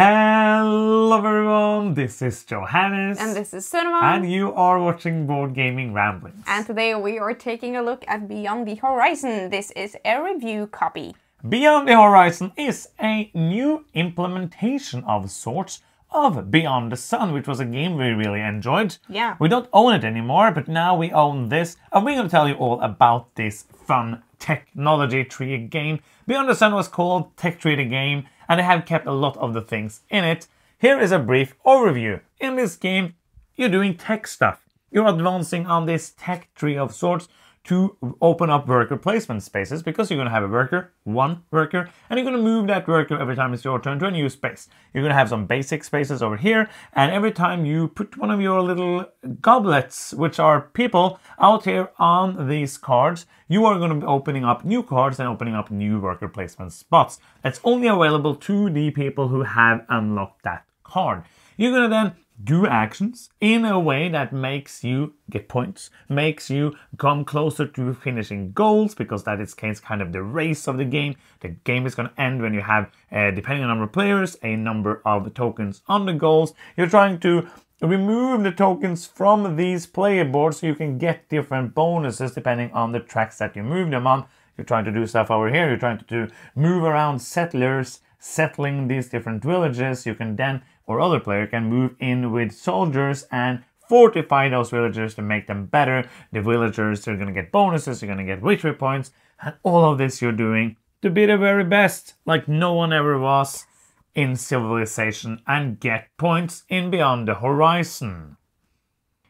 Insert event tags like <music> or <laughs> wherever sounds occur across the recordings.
Hello everyone, this is Johannes. And this is Cinema. And you are watching Board Gaming Ramblings. And today we are taking a look at Beyond the Horizon. This is a review copy. Beyond the Horizon is a new implementation of sorts of Beyond the Sun, which was a game we really enjoyed. Yeah. We don't own it anymore, but now we own this, and we're going to tell you all about this fun technology tree game. Beyond the Sun was called Tech Tree the Game, and they have kept a lot of the things in it. Here is a brief overview. In this game, you're doing tech stuff. You're advancing on this tech tree of sorts to open up worker placement spaces because you're going to have a worker, one worker, and you're going to move that worker every time it's your turn to a new space. You're going to have some basic spaces over here, and every time you put one of your little goblets, which are people, out here on these cards, you are going to be opening up new cards and opening up new worker placement spots. That's only available to the people who have unlocked that card. You're going to then do actions in a way that makes you get points, makes you come closer to finishing goals, because that is kind of the race of the game. The game is going to end when you have, uh, depending on the number of players, a number of tokens on the goals. You're trying to remove the tokens from these player boards so you can get different bonuses depending on the tracks that you move them on. You're trying to do stuff over here, you're trying to do, move around settlers, settling these different villages. You can then or other player can move in with soldiers and fortify those villagers to make them better. The villagers are to get bonuses, you're to get victory points, and all of this you're doing to be the very best, like no one ever was in Civilization, and get points in Beyond the Horizon.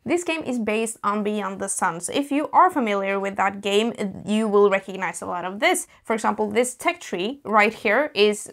This game is based on Beyond the Sun, so if you are familiar with that game, you will recognize a lot of this. For example, this tech tree right here is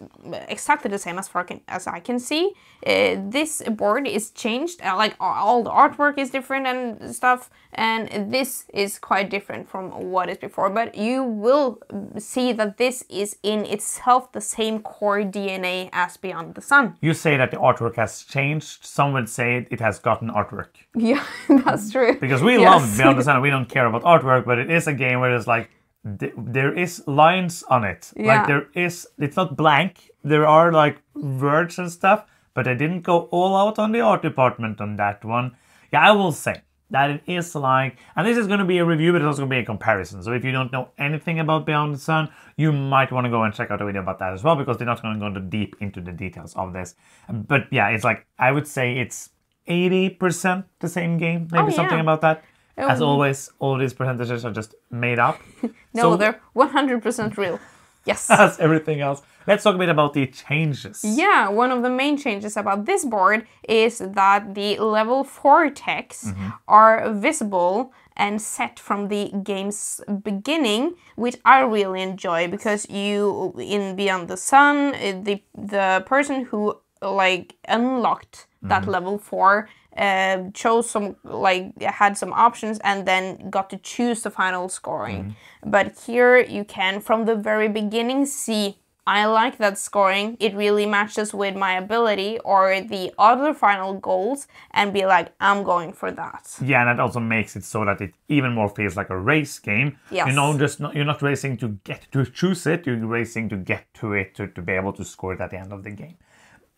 exactly the same as far as I can see. Uh, this board is changed, uh, like all the artwork is different and stuff, and this is quite different from what is before, but you will see that this is in itself the same core DNA as Beyond the Sun. You say that the artwork has changed, some would say it has gotten artwork. <laughs> Yeah. <laughs> That's true. Because we yes. love Beyond the Sun, we don't care about artwork, but it is a game where it's like there is lines on it. Yeah. Like there is, it's not blank. There are like words and stuff, but I didn't go all out on the art department on that one. Yeah, I will say that it is like, and this is going to be a review, but it's also going to be a comparison. So if you don't know anything about Beyond the Sun, you might want to go and check out a video about that as well, because they're not going to go into deep into the details of this. But yeah, it's like, I would say it's 80% the same game, maybe oh, yeah. something about that. Oh. As always, all these percentages are just made up. <laughs> no, so, they're 100% real. Yes. <laughs> As everything else. Let's talk a bit about the changes. Yeah, one of the main changes about this board is that the level 4 techs mm -hmm. are visible and set from the game's beginning, which I really enjoy because you in Beyond the Sun, the the person who like unlocked that mm-hmm. level four uh, chose some like had some options and then got to choose the final scoring mm-hmm. but here you can from the very beginning see I like that scoring. It really matches with my ability or the other final goals and be like, I'm going for that. Yeah, and that also makes it so that it even more feels like a race game. Yes. You know, just not, you're not racing to get to choose it, you're racing to get to it to, to be able to score it at the end of the game.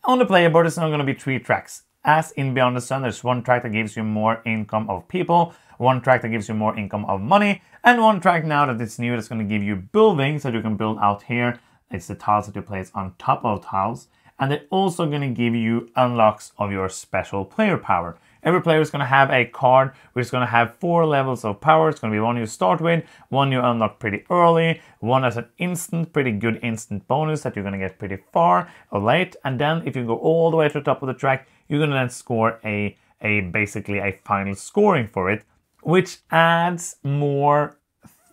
On the player board, it's now going to be three tracks. As in Beyond the Sun, there's one track that gives you more income of people, one track that gives you more income of money, and one track now that it's new that's going to give you buildings that you can build out here. It's the tiles that you place on top of tiles. And they're also going to give you unlocks of your special player power. Every player is going to have a card which is going to have four levels of power. It's going to be one you start with, one you unlock pretty early, one as an instant, pretty good instant bonus that you're going to get pretty far or late. And then if you go all the way to the top of the track, you're going to then score a, a basically a final scoring for it, which adds more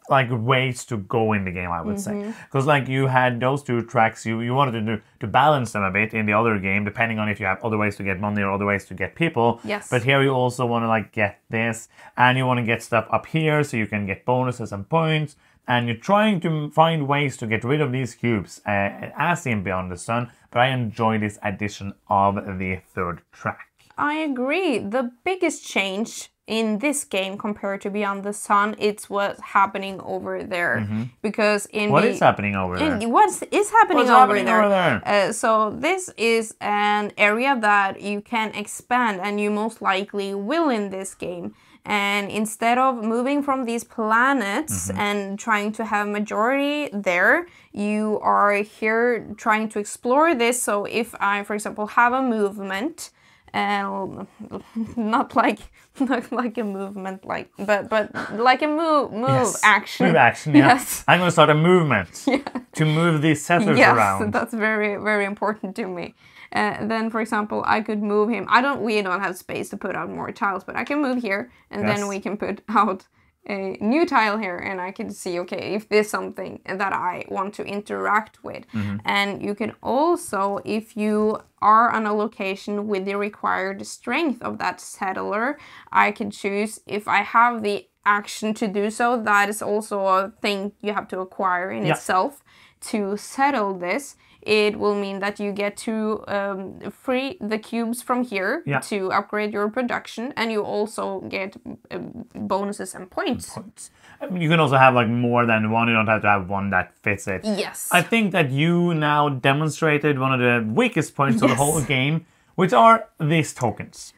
like ways to go in the game i would mm-hmm. say because like you had those two tracks you, you wanted to do to balance them a bit in the other game depending on if you have other ways to get money or other ways to get people yes but here you also want to like get this and you want to get stuff up here so you can get bonuses and points and you're trying to find ways to get rid of these cubes uh, as in beyond the sun but i enjoy this addition of the third track I agree. The biggest change in this game compared to Beyond the Sun, it's what's happening over there. Because in. What the, is happening over there? in, what is happening What's over happening there? over there? Uh, so this is an area that you can expand, and you most likely will in this game. And instead of moving from these planets Mm-hmm. and trying to have majority there, you are here trying to explore this. So if I, for example, have a movement, and <laughs> not like <laughs> not like a movement, like but but like a move move Yes. action. Move action, <laughs> yeah. Yes. I'm going to start a movement yeah. to move these settlers around. yes, around. that's very very important to me. Uh, then, for example, I could move him. I don't. We don't have space to put out more tiles, but I can move here, and Yes. then we can put out a new tile here, and I can see okay if there's something that I want to interact with. Mm-hmm. And you can also, if you are on a location with the required strength of that settler, I can choose if I have the action to do so. That is also a thing you have to acquire in Yeah. itself to settle this, it will mean that you get to um, free the cubes from here Yeah. to upgrade your production, and you also get um, bonuses and points. points. You can also have like more than one. You don't have to have one that fits it. Yes. I think that you now demonstrated one of the weakest points of the whole game, which are these tokens.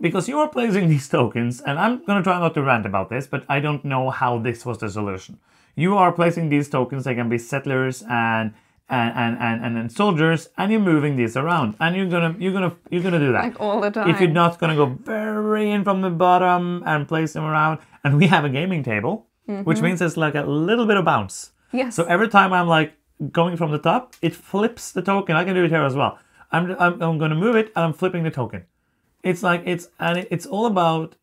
Because you are placing these tokens, and I'm gonna try not to rant about this, but I don't know how this was the solution. You are placing these tokens, they can be settlers and and and, and, and, soldiers, and you're moving these around. And you're gonna you're gonna you're gonna do that. like all the time. if you're not gonna go very in from the bottom and place them around, and we have a gaming table, which mm-hmm. means it's like a little bit of bounce. yes. So every time I'm like going from the top, it flips the token. I can do it here as well. I'm I'm, I'm going to move it and I'm flipping the token. It's like it's and it's all about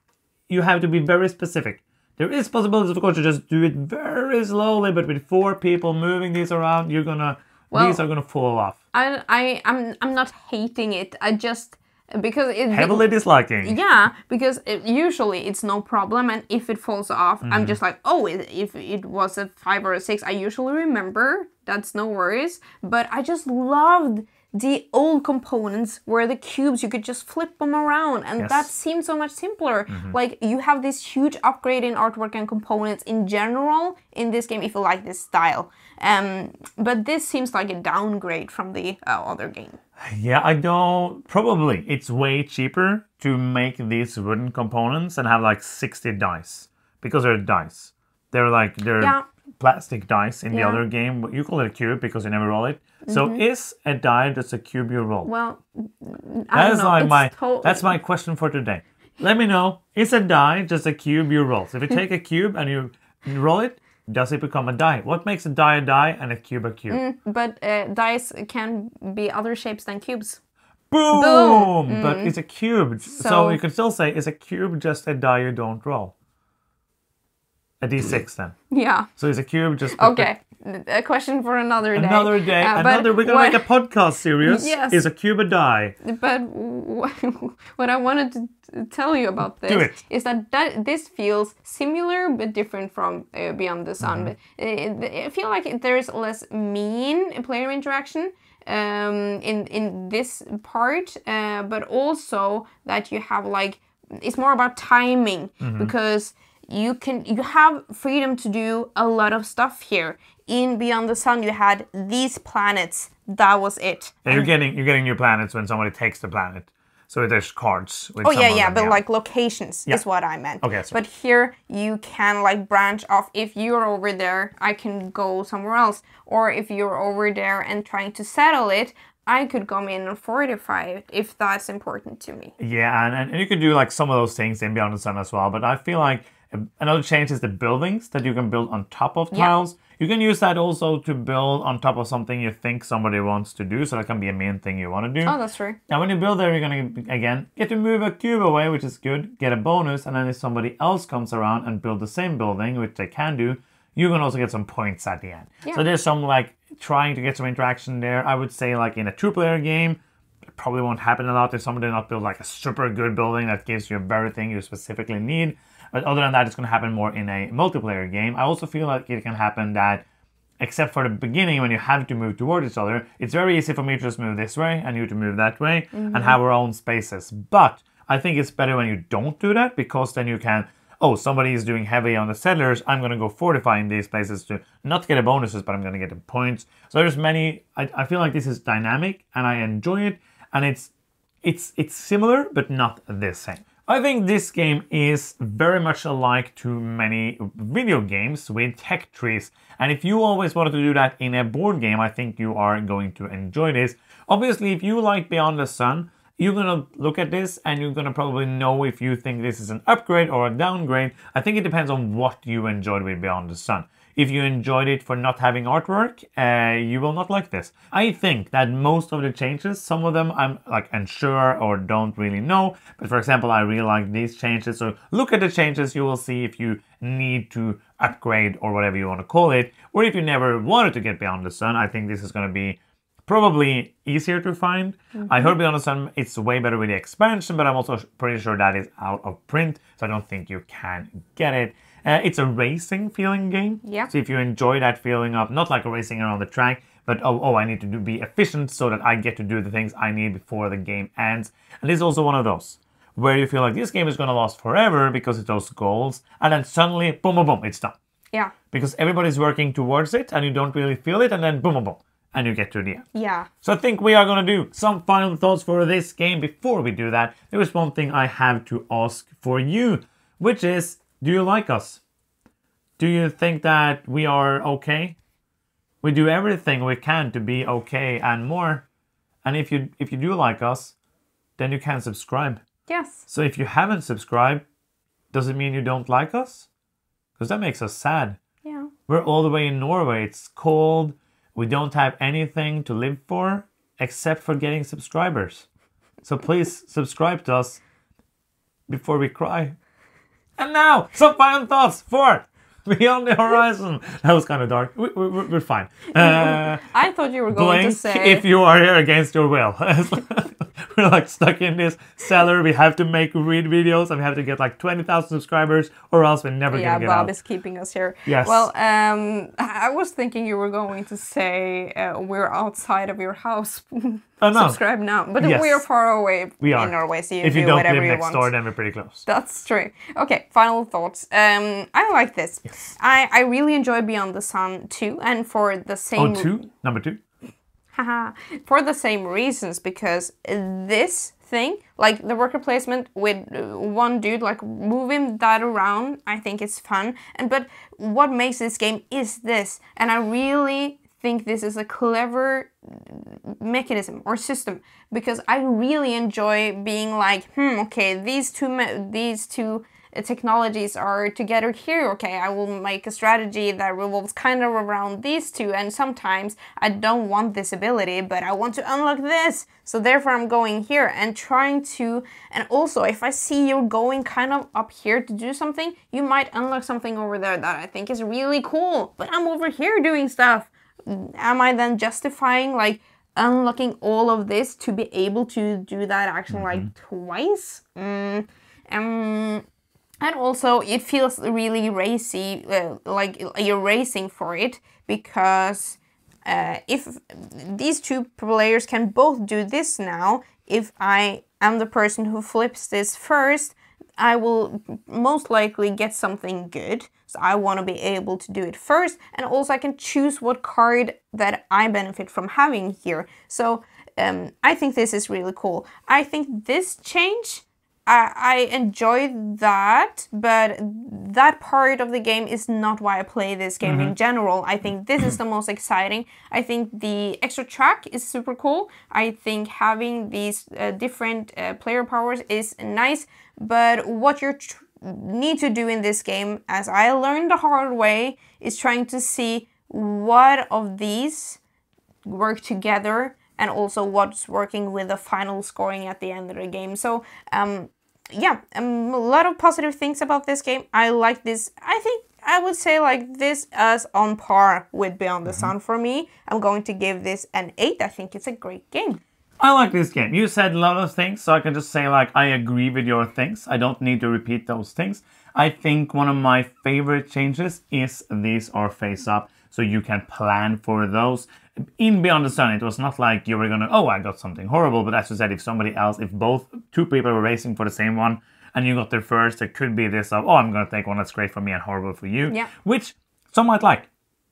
you have to be very specific. There is possibilities, of course, to just do it very slowly, but with four people moving these around, you're gonna Well- these are gonna fall off. I, I, I'm, I'm not hating it. I just because it Heavily disliking. Yeah, because it, usually it's no problem, and if it falls off, Mm-hmm. I'm just like, oh, it, if it was a five or a six, I usually remember. That's no worries. But I just loved the old components where the cubes you could just flip them around, and Yes. that seems so much simpler. Like you have this huge upgrade in artwork and components in general in this game if you like this style. Um, but this seems like a downgrade from the uh, other game. Yeah, I don't. Probably it's way cheaper to make these wooden components and have like 60 dice because they're dice. They're like they're Yeah. plastic dice in the Yeah. Mm-hmm. other game. You call it a cube because you never roll it. So is a die just a cube you roll? Well, I That is like my that's my question for today. Let me know. Is a die just a cube you roll? So if you <laughs> take a cube and you roll it, does it become a die? What makes a die a die and a cube a cube? But uh, dice can be other shapes than cubes. Boom! Boom. But it's a cube. So, So- you can still say, is a cube just a die you don't roll? A d6 then. <laughs> Yeah. So is a cube just Okay. A question for another day. Another day, Uh, another. We're gonna what, make a podcast series. <laughs> Yes. Is a Cuba die? But <laughs> what I wanted to tell you about this it. is that, that this feels similar but different from uh, Beyond the Sun. Mm-hmm. But uh, I feel like there's less mean player interaction um, in in this part, uh, but also that you have like it's more about timing Mm-hmm. because you can you have freedom to do a lot of stuff here. In Beyond the Sun, you had these planets. That was it. Yeah, you're getting you're getting new planets when somebody takes the planet. So there's cards. Oh yeah, yeah, but like locations is what I meant. Okay, sorry. But here you can like branch off. If you're over there, I can go somewhere else. Or if you're over there and trying to settle it, I could come in and fortify it if that's important to me. Yeah, and, and, and you could do like some of those things in Beyond the Sun as well. But I feel like another change is the buildings that you can build on top of tiles. You can use that also to build on top of something you think somebody wants to do. So that can be a main thing you want to do. Oh, that's true. Now, when you build there, you're gonna again get to move a cube away, which is good. Get a bonus, and then if somebody else comes around and build the same building, which they can do, you can also get some points at the end. So there's some like trying to get some interaction there. I would say like in a two-player game, probably won't happen a lot if somebody not build like a super good building that gives you everything you specifically need. But other than that, it's gonna happen more in a multiplayer game. I also feel like it can happen that except for the beginning when you have to move toward each other, it's very easy for me to just move this way and you to move that way and mm-hmm. have our own spaces. But I think it's better when you don't do that because then you can oh, somebody is doing heavy on the settlers, I'm going to go fortifying these places to not get the bonuses, but I'm going to get the points. So there's many, I, I feel like this is dynamic and I enjoy it. And it's, it's, it's similar, but not the same. I think this game is very much alike to many video games with tech trees. And if you always wanted to do that in a board game, I think you are going to enjoy this. Obviously, if you like Beyond the Sun, you're gonna look at this and you're gonna probably know if you think this is an upgrade or a downgrade. I think it depends on what you enjoyed with Beyond the Sun. If you enjoyed it for not having artwork, uh, you will not like this. I think that most of the changes, some of them I'm like unsure or don't really know. But for example, I really like these changes. So look at the changes, you will see if you need to upgrade or whatever you want to call it. Or if you never wanted to get Beyond the Sun, I think this is going to be probably easier to find. Mm-hmm. I heard Beyond the Sun it's way better with the expansion, but I'm also pretty sure that is out of print, so I don't think you can get it. Uh, it's a racing feeling game. Yeah. So if you enjoy that feeling of not like a racing around the track, but oh, oh, I need to do, be efficient so that I get to do the things I need before the game ends. And this is also one of those where you feel like this game is going to last forever because it's those goals, and then suddenly, boom, boom, boom, it's done. Yeah. Because everybody's working towards it, and you don't really feel it, and then boom, boom, boom and you get to the end. Yeah. So I think we are going to do some final thoughts for this game. Before we do that, there is one thing I have to ask for you, which is do you like us? Do you think that we are okay? We do everything we can to be okay and more. And if you if you do like us, then you can subscribe. Yes. So if you haven't subscribed, does it mean you don't like us? Because that makes us sad. Yeah. We're all the way in Norway. It's cold we don't have anything to live for except for getting subscribers. So please subscribe to us before we cry. And now, some final thoughts for <laughs> Beyond the Horizon. That was kind of dark. We, we, we're fine. Uh, I thought you were going to say. if you are here against your will. <laughs> <laughs> we're like stuck in this cellar. We have to make read videos and we have to get like 20,000 subscribers or else we're never yeah, going to get Bob out. is keeping us here. Yes. Well, um, I was thinking you were going to say uh, we're outside of your house. Oh, no. Subscribe now, but Yes. we're far away We are. in Norway, so you if do you don't whatever live you next want. door, then we're pretty close. That's true. Okay, final thoughts. Um, I like this. I, I really enjoy Beyond the Sun too, and for the Oh, same two? Number two? Haha. for the same reasons because this thing like the worker placement with one dude like moving that around i think it's fun and but what makes this game is this and i really think this is a clever mechanism or system because i really enjoy being like hmm okay these two me- these two technologies are together here okay i will make a strategy that revolves kind of around these two and sometimes i don't want this ability but i want to unlock this. So therefore i'm going here and trying to and also if i see you're going kind of up here to do something you might unlock something over there that i think is really cool but i'm over here doing stuff. Am i then justifying like unlocking all of this to be able to do that action like twice? Mm, um and also, it feels really racy, uh, like you're racing for it, because uh, if these two players can both do this now, if I am the person who flips this first, I will most likely get something good. So I want to be able to do it first, and also I can choose what card that I benefit from having here. So um, I think this is really cool. I think this change I, I enjoy that, but that part of the game is not why I play this game in general. I think this is <clears throat> the most exciting. I think the extra track is super cool. I think having these uh, different uh, player powers is nice, but what you tr- need to do in this game, as I learned the hard way, is trying to see what of these work together and also what's working with the final scoring at the end of the game. So, um, yeah, um, a lot of positive things about this game. I like this. I think I would say like this as on par with Beyond the Sun for me. I'm going to give this an 8. I think it's a great game. I like this game. You said a lot of things, so I can just say like I agree with your things. I don't need to repeat those things. I think one of my favorite changes is these are face up. So you can plan for those. In Beyond the Sun, it was not like you were gonna, oh, I got something horrible. But as you said, if somebody else, if both two people were racing for the same one, and you got there first, there could be this of, oh, I'm gonna take one that's great for me and horrible for you, Yeah. which some might like.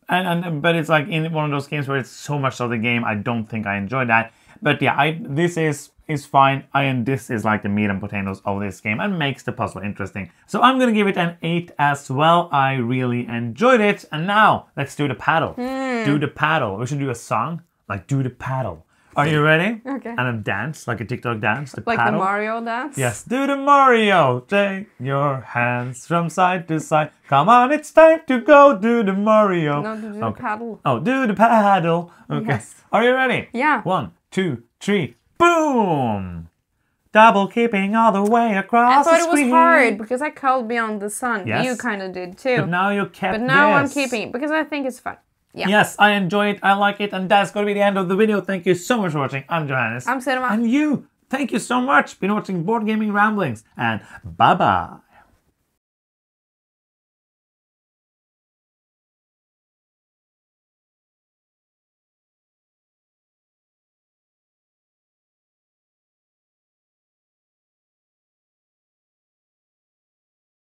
And, and but it's like in one of those games where it's so much of the game, I don't think I enjoy that. But yeah, I this is is fine. I and this is like the meat and potatoes of this game and makes the puzzle interesting. So I'm gonna give it an eight as well. I really enjoyed it. And now let's do the paddle. Hmm. Do the paddle. We should do a song like do the paddle. Are you ready? Okay. And a dance like a TikTok dance. The Like paddle. the Mario dance? Yes, do the Mario. Take your hands from side to side. Come on, it's time to go do the Mario. No, do the Okay. paddle. Oh, do the paddle. Okay. Yes. Are you ready? Yeah. One, two, three. Boom! Double keeping all the way across I thought it was hard because I culled Beyond the Sun. Yes. You kind of did too. But now you kept But now I'm keeping it because I think it's fun. Yeah. Yes, I enjoy it. I like it. And that's going to be the end of the video. Thank you so much for watching. I'm Johannes. I'm Cinema. And you. Thank you so much. Been watching Board Gaming Ramblings. And bye-bye.